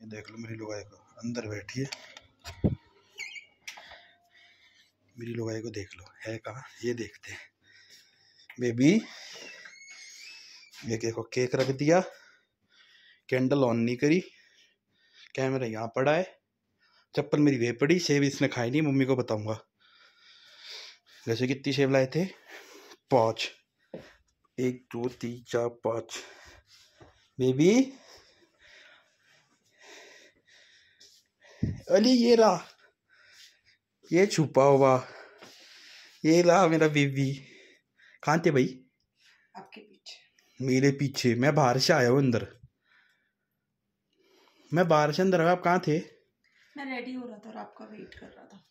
ये देख लो मेरी लुगाई को, अंदर बैठी है। मेरी लुगाई को देख लो, है कहाँ? ये देखते हैं। बेबी ये देखो केक रख दिया। कैंडल ऑन नहीं करी। कैमरा यहाँ पड़ा है। चप्पल मेरी वे पड़ी सेब इसने खाई नहीं, मम्मी को बताऊँगा। वैसे कितनी सेब लाए थे? पाँच। एक, दो, तीन, चार, पाँच। बेबी अली ये रहा ये छुपा हुआ ये रहा मेरा बेबी कहाँ थे भाई आपके पीछे मेरे पीछे मैं बाहर से आया हूँ अंदर मैं बाहर से अंदर आया आप कहाँ थे मैं रेडी हो रहा था और आपका वेट कर रहा था